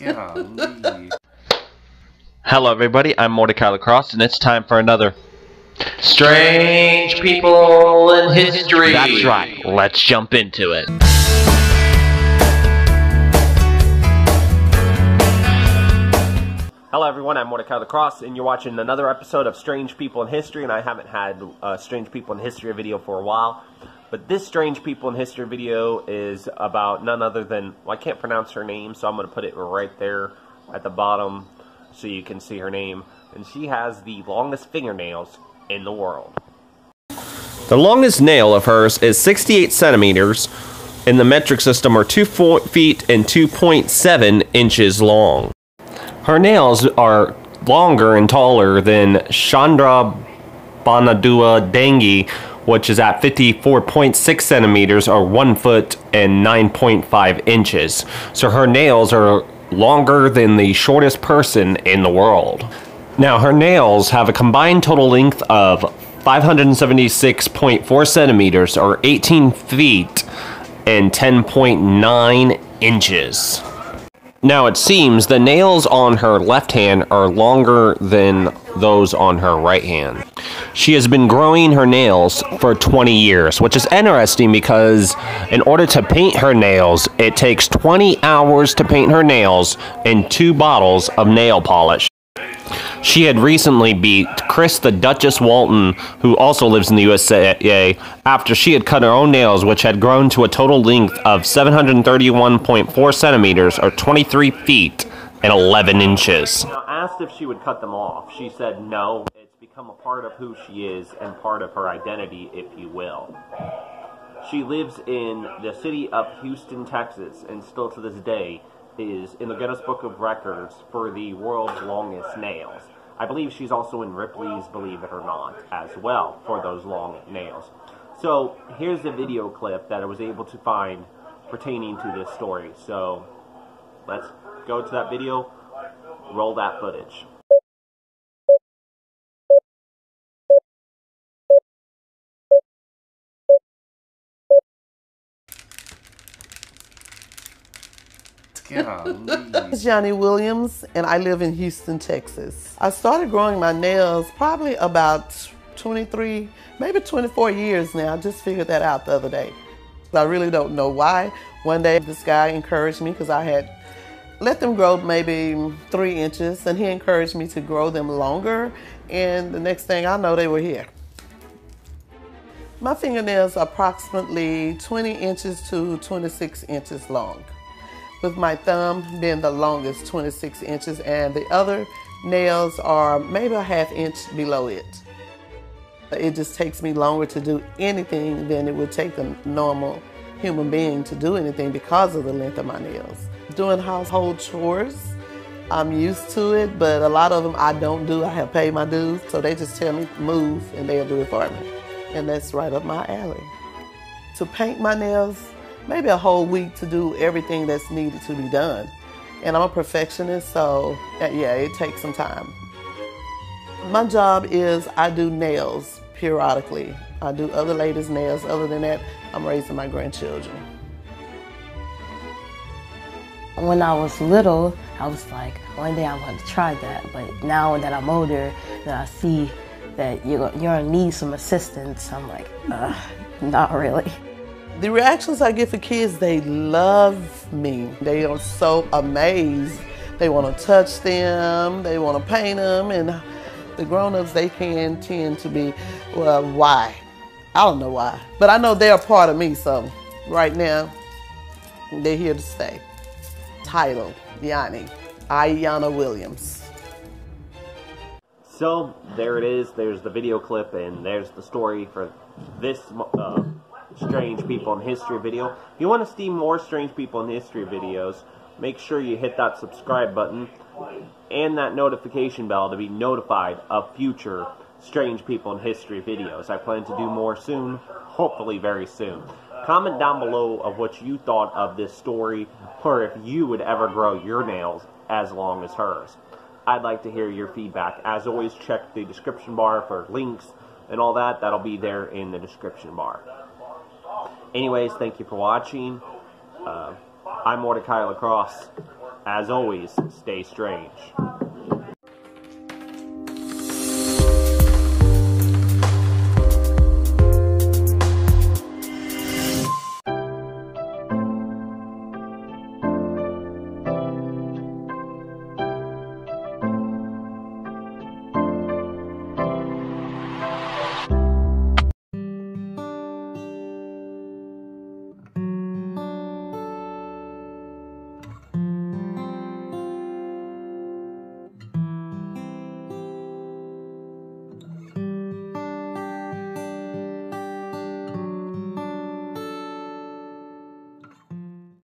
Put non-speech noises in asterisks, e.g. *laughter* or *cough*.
Golly. Hello, everybody. I'm Mortika Lacrosse, and it's time for another Strange People in History. That's right. Let's jump into it. Hello, everyone. I'm Mortika Lacrosse, and you're watching another episode of Strange People in History. And I haven't had a Strange People in History video for a while, but this Strange People in History video is about none other than well, I can't pronounce her name, so I'm going to put it right there at the bottom so you can see her name. And she has the longest fingernails in the world. The longest nail of hers is 68 centimeters in the metric system, or 2 feet and 2.7 inches long. Her nails are longer and taller than Chandra Bahadur Dangi, which is at 54.6 centimeters or 1 foot and 9.5 inches. So her nails are longer than the shortest person in the world. Now, her nails have a combined total length of 576.4 centimeters or 18 feet and 10.9 inches. Now it seems the nails on her left hand are longer than those on her right hand. She has been growing her nails for 20 years, which is interesting because in order to paint her nails, it takes 20 hours to paint her nails and two bottles of nail polish. She had recently beat Chris the Duchess Walton, who also lives in the USA, after she had cut her own nails, which had grown to a total length of 731.4 centimeters, or 23 feet and 11 inches. Now, asked if she would cut them off, she said no. It's become a part of who she is and part of her identity, if you will. She lives in the city of Houston, Texas, and still to this day is in the Guinness Book of Records for the world's longest nails. I believe she's also in Ripley's Believe It or Not as well for those long nails. So here's the video clip that I was able to find pertaining to this story. So let's go to that video, roll that footage. Golly. *laughs* Johnny Williams, and I live in Houston, Texas. I started growing my nails probably about 23, maybe 24 years now. I just figured that out the other day. I really don't know why. One day, this guy encouraged me because I had let them grow maybe three inches, and he encouraged me to grow them longer. And the next thing I know, they were here. My fingernails are approximately 20 inches to 26 inches long with my thumb being the longest 26 inches and the other nails are maybe a half inch below it. It just takes me longer to do anything than it would take a normal human being to do anything because of the length of my nails. Doing household chores, I'm used to it, but a lot of them I don't do. I have paid my dues, so they just tell me move and they'll do it for me. And that's right up my alley. To paint my nails, maybe a whole week to do everything that's needed to be done. And I'm a perfectionist, so uh, yeah, it takes some time. My job is I do nails periodically. I do other ladies' nails. Other than that, I'm raising my grandchildren. When I was little, I was like, one day I'm going to try that. But now that I'm older, that I see that you're, you're to need some assistance, I'm like, not really. The reactions I get for kids, they love me. They are so amazed. They want to touch them, they want to paint them, and the grown-ups, they can tend to be, well, why? I don't know why. But I know they're a part of me, so right now, they're here to stay. Title, Yanni, Ayana Williams. So, there it is. There's the video clip, and there's the story for this uh, Strange People in History video. If you want to see more Strange People in History videos, make sure you hit that subscribe button and that notification bell to be notified of future Strange People in History videos. I plan to do more soon, hopefully very soon. Comment down below of what you thought of this story, or if you would ever grow your nails as long as hers. I'd like to hear your feedback. As always, check the description bar for links and all that. That'll be there in the description bar. Anyways, thank you for watching. Uh, I'm Mortika Lacrosse. As always, stay strange.